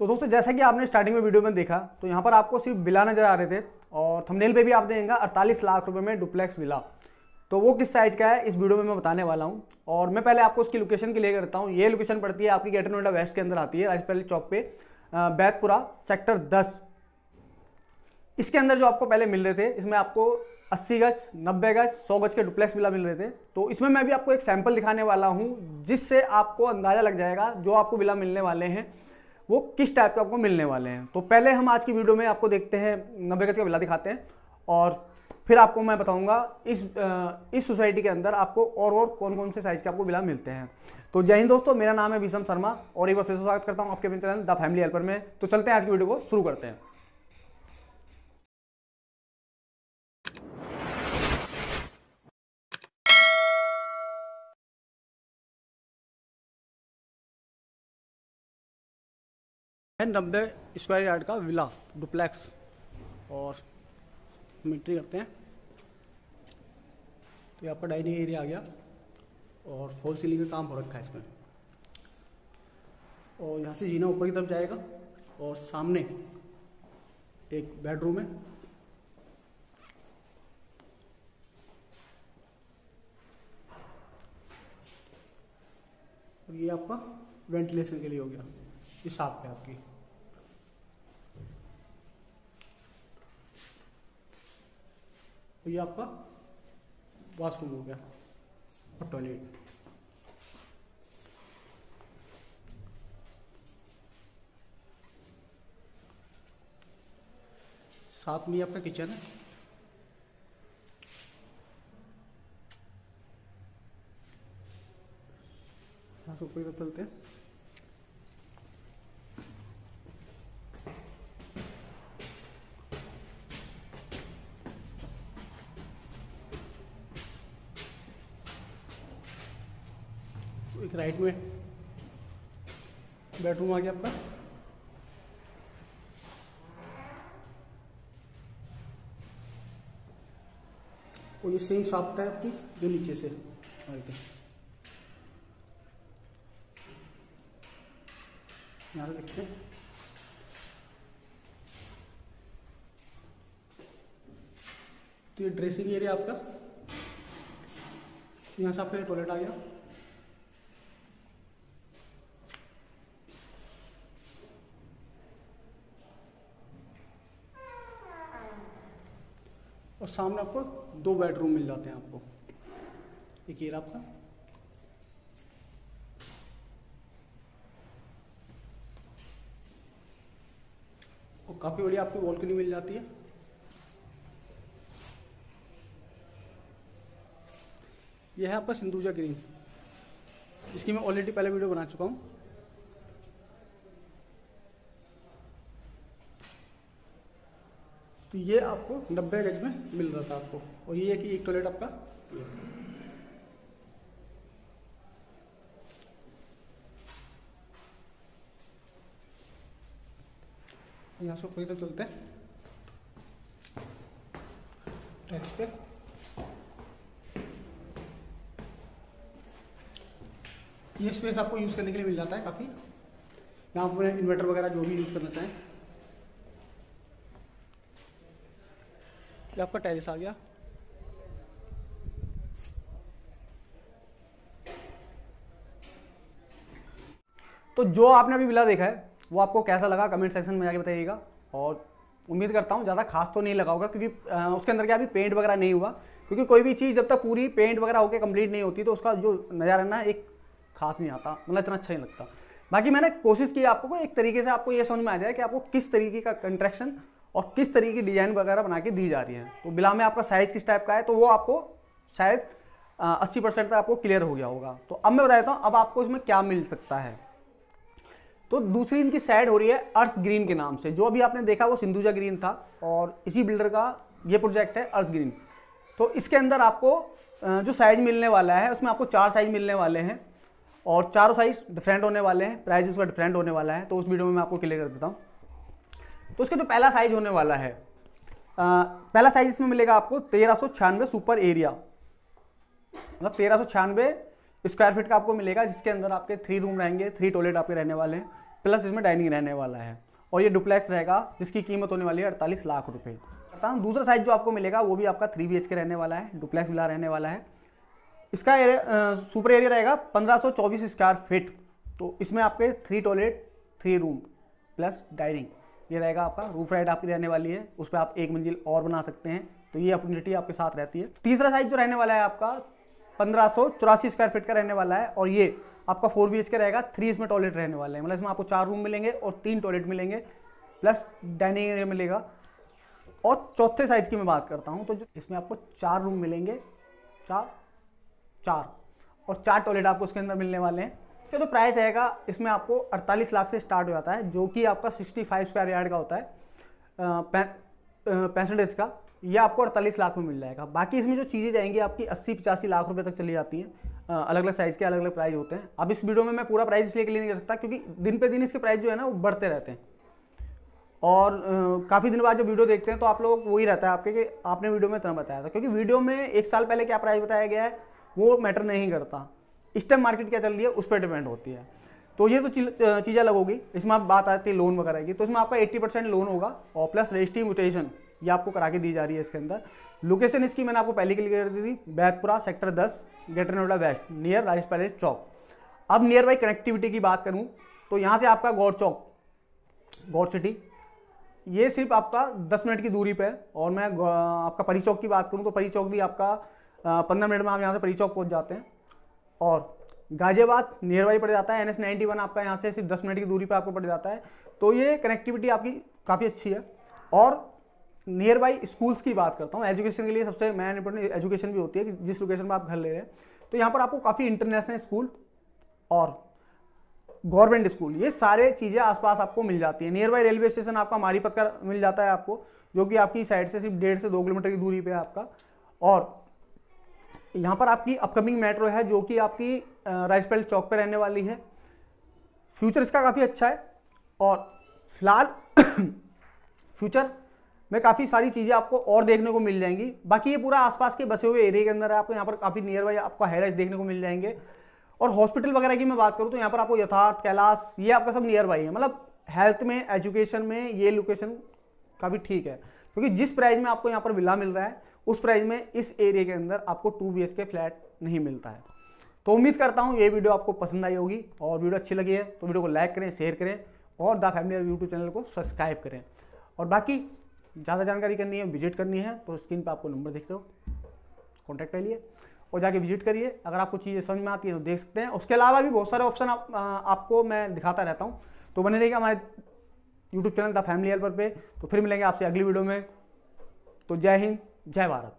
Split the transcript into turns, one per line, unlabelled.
तो दोस्तों, जैसा कि आपने स्टार्टिंग में वीडियो में देखा तो यहाँ पर आपको सिर्फ़ बिला नज़र आ रहे थे और थंबनेल पे भी आप देंगे अड़तालीस लाख रुपए में डुप्लेक्स बिला। तो वो किस साइज़ का है, इस वीडियो में मैं बताने वाला हूँ। और मैं पहले आपको उसकी लोकेशन के लिए करता हूँ। ये लोकेशन पड़ती है आपकी गेटर नोएडा वेस्ट के अंदर आती है राजपहली चौक पे बैतपुरा सेक्टर दस। इसके अंदर जो आपको पहले मिल रहे थे, इसमें आपको 80 गज 90 गज 100 गज के डुप्लेक्स विला मिल रहे थे। तो इसमें मैं भी आपको एक सैंपल दिखाने वाला हूँ, जिससे आपको अंदाज़ा लग जाएगा जो आपको विला मिलने वाले हैं। वो किस टाइप के आपको मिलने वाले हैं? तो पहले हम आज की वीडियो में आपको देखते हैं, नब्बे गज का विला दिखाते हैं और फिर आपको मैं बताऊँगा इस इस सोसाइटी के अंदर आपको और और कौन कौन से साइज़ के आपको विला मिलते हैं। तो जय हिंद दोस्तों, मेरा नाम है विषम शर्मा और एक बार फिर से स्वागत करता हूँ आपके अपने चैनल द फैमिली हेल्पर में। तो चलते हैं आज की वीडियो को शुरू करते हैं। नब्बे स्क्वायर यार्ड का विला डुप्लेक्स और मिट्री करते हैं। तो ये आपका डाइनिंग एरिया आ गया। और फॉल सीलिंग का काम हो रखा है इसमें। और यहाँ से जीना ऊपर की तरफ़ जाएगा। और सामने एक बेडरूम है। और ये आपका वेंटिलेशन के लिए हो गया। इस हिसाब पे आपकी। तो ये आपका वॉशरूम हो गया और टॉयलेट साथ में आपका किचन है। यहाँ से ऊपर चलते हैं। एक राइट में। बेडरूम आ गया आपका। और ये सेम साफ्ट है आपकी, जो नीचे से। यहाँ देखते तो ये ड्रेसिंग एरिया आपका। यहाँ से आपका टॉयलेट आ गया। और सामने आपको दो बेडरूम मिल जाते हैं आपको। एक ये आपका। और काफ़ी बड़ी आपको बालकनी मिल जाती है। यह है आपका सिंधुजा ग्रीन जिसकी मैं ऑलरेडी पहले वीडियो बना चुका हूँ। तो ये आपको नब्बे गज में मिल रहा था आपको। और ये है कि एक टॉयलेट आपका? यहाँ से ऊपर तक चलते हैं। पे। ये स्पेस आपको यूज़ करने के लिए मिल जाता है काफ़ी। यहाँ पर इन्वर्टर वगैरह जो भी यूज़ करना चाहें। ये आपका टेरिस आ गया। तो जो आपने अभी विला देखा है, वो आपको कैसा लगा? कमेंट सेक्शन में जाके बताइएगा। और उम्मीद करता हूँ ज़्यादा खास तो नहीं लगा होगा, क्योंकि उसके अंदर क्या अभी पेंट वगैरह नहीं हुआ। क्योंकि कोई भी चीज़ जब तक पूरी पेंट वगैरह होकर कंप्लीट नहीं होती तो उसका जो नज़ारा ना, एक खास नहीं आता। मतलब इतना अच्छा नहीं लगता। बाकी मैंने कोशिश की आपको, एक तरीके से आपको ये समझ में आ जाए कि आपको किस तरीके का कंट्रैक्शन और किस तरीके की डिज़ाइन वगैरह बना के दी जा रही है। तो बिला में आपका साइज़ किस टाइप का है तो वो आपको शायद अस्सी परसेंट तक आपको क्लियर हो गया होगा। तो अब मैं बता देता हूँ, अब आपको इसमें क्या मिल सकता है। तो दूसरी इनकी साइड हो रही है अर्थ ग्रीन के नाम से। जो अभी आपने देखा, वो सिंधुजा ग्रीन था और इसी बिल्डर का ये प्रोजेक्ट है अर्थ ग्रीन तो इसके अंदर आपको जो साइज़ मिलने वाला है, उसमें आपको चार साइज़ मिलने वाले हैं और चारों साइज़ डिफरेंट होने वाले हैं। प्राइस उसका डिफरेंट होने वाला है। तो उस वीडियो में मैं आपको क्लियर कर देता हूँ। तो उसका जो पहला साइज़ होने वाला है आ, पहला साइज़ इसमें मिलेगा आपको तेरह सुपर एरिया मतलब तेरह स्क्वायर फीट का आपको मिलेगा जिसके अंदर आपके थ्री रूम रहेंगे थ्री टॉयलेट आपके रहने वाले हैं प्लस इसमें डाइनिंग रहने वाला है। और ये डुप्लेक्स रहेगा जिसकी कीमत होने वाली है अड़तालीस लाख रुपए। करता हूँ दूसरा साइज़ जो आपको मिलेगा वो भी आपका थ्री बी के रहने वाला है डुप्लेक्स विला रहने वाला है। इसका एरिया सुपर एरिया रहेगा पंद्रह स्क्वायर फीट तो इसमें आपके three toilet three room plus dining ये रहेगा आपका रूफ राइड आपकी रहने वाली है, उस पर आप एक मंजिल और बना सकते हैं। तो ये अपॉर्चुनिटी आपके साथ रहती है। तीसरा साइज़ जो रहने वाला है आपका, पंद्रह स्क्वायर फीट का रहने वाला है, और ये आपका फोर बी के रहेगा थ्री इसमें टॉयलेट रहने वाले हैं। मतलब इसमें आपको चार रूम मिलेंगे और तीन टॉयलेट मिलेंगे प्लस डाइनिंग एरिया मिलेगा। और चौथे साइज़ की मैं बात करता हूँ तो जो इसमें आपको चार रूम मिलेंगे, चार चार, और चार टॉयलेट आपको उसके अंदर मिलने वाले हैं। इसका जो प्राइस रहेगा इसमें आपको 48 लाख से स्टार्ट हो जाता है, जो कि आपका 65 स्क्वायर यार्ड का होता है पैंसठ का। यह आपको 48 लाख में मिल जाएगा। बाकी इसमें जो चीज़ें जाएँगी, आपकी अस्सी पचासी लाख रुपए तक चली जाती हैं। अलग अलग साइज़ के अलग अलग प्राइस होते हैं। अब इस वीडियो में मैं पूरा प्राइस इसलिए क्लियर नहीं कर सकता, क्योंकि दिन पे दिन इसके प्राइस जो है ना, वो बढ़ते रहते हैं। और काफ़ी दिन बाद जब वीडियो देखते हैं तो आप लोगों वही रहता है आपके कि आपने वीडियो में इतना बताया था। क्योंकि वीडियो में एक साल पहले क्या प्राइस बताया गया है, वो मैटर नहीं करता। इस टाइम मार्केट क्या चल रही है, उस पर डिपेंड होती है। तो ये तो चीज़ें अलग होगी इसमें आप बात आती है लोन वगैरह की तो इसमें आपका 80 परसेंट लोन होगा और प्लस रजिस्ट्री म्यूटेशन ये आपको करा के दी जा रही है इसके अंदर। लोकेशन इसकी मैंने आपको पहले क्लियर कर दी थी, Baitpura sector 10 Greater Noida west near Rajesh palace चौक अब नियर बाई कनेक्टिविटी की बात करूँ तो यहाँ से आपका गौर चौक गौर सिटी ये सिर्फ़ आपका 10 मिनट की दूरी पे है और मैं आपका परी चौक की बात करूँ तो परी चौक भी आपका पंद्रह मिनट में आप यहाँ से परी चौक पहुँच जाते हैं। और गाजियाबाद नियर बाई पड़ जाता है एन एस नाइन्टी वन आपका यहाँ से सिर्फ़ दस मिनट की दूरी पर आपको पड़ जाता है। तो ये कनेक्टिविटी आपकी काफ़ी अच्छी है। और नियर बाई स्कूल्स की बात करता हूँ एजुकेशन के लिए सबसे मेन इंपॉर्टेंट एजुकेशन भी होती है कि जिस लोकेशन पर आप घर ले रहे हैं। तो यहाँ पर आपको काफ़ी इंटरनेशनल स्कूल और गवर्नमेंट स्कूल ये सारे चीज़ें आसपास आपको मिल जाती है। नियर बाई रेलवे स्टेशन आपका मारीपत का मिल जाता है आपको, जो कि आपकी साइड से सिर्फ़ डेढ़ से दो किलोमीटर की दूरी पे है आपका। और यहाँ पर आपकी अपकमिंग मेट्रो है जो कि आपकी राइसपेल चौक पर रहने वाली है। फ्यूचर इसका काफ़ी अच्छा है और फ़िलहाल फ्यूचर में काफ़ी सारी चीज़ें आपको और देखने को मिल जाएँगी। बाकी ये पूरा आसपास के बसे हुए एरिया के अंदर है आपको यहाँ पर काफ़ी नियर बाई आपको हाईराइज देखने को मिल जाएँगे। और हॉस्पिटल वगैरह की मैं बात करूँ तो यहाँ पर आपको यथार्थ कैलाश, ये आपका सब नियर बाई है। मतलब हेल्थ में एजुकेशन में ये लोकेशन काफ़ी ठीक है। क्योंकि जिस प्राइस में आपको यहाँ पर विला मिल रहा है उस प्राइस में इस एरिया के अंदर आपको टू बी के फ्लैट नहीं मिलता है। तो उम्मीद करता हूँ ये वीडियो आपको पसंद आई होगी और वीडियो अच्छी लगी है तो वीडियो को लाइक करें शेयर करें और द फैमिली यूट्यूब चैनल को सब्सक्राइब करें। और बाकी ज़्यादा जानकारी करनी है विज़िट करनी है तो स्क्रीन पर आपको नंबर दिख रहे हो। कॉन्टैक्ट कर लिए और जाके विज़िट करिए। अगर आपको चीज़ें समझ में आती है तो देख सकते हैं। उसके अलावा भी बहुत सारे ऑप्शन आप, आपको मैं दिखाता रहता हूँ। तो बने रहिएगा हमारे YouTube channel the family helper पे। तो फिर मिलेंगे आपसे अगली वीडियो में। तो जय हिंद। जय भारत।